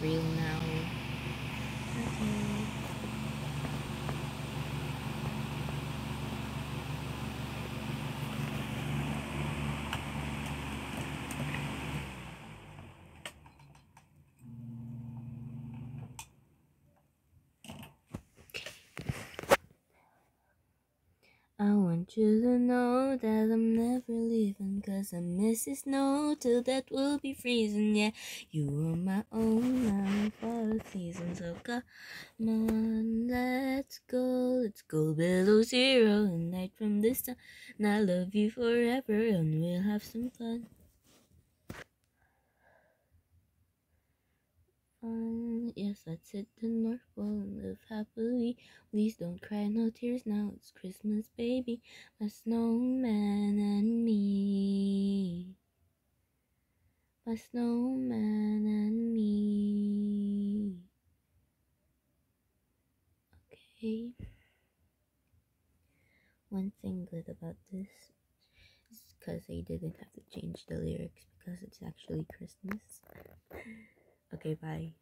real now. I want you to know that I'm never leaving Cause I miss the snow till that will be freezing Yeah, you are my own now for a season So come on, let's go Let's go below zero and night from the sun And I love you forever and we'll have some fun fun. Yes, let's hit the North Pole and live happily. Please don't cry, no tears now. It's Christmas, baby. My snowman and me. My snowman and me. Okay. One thing good about this is because they didn't have to change the lyrics because it's actually Christmas. Okay, bye.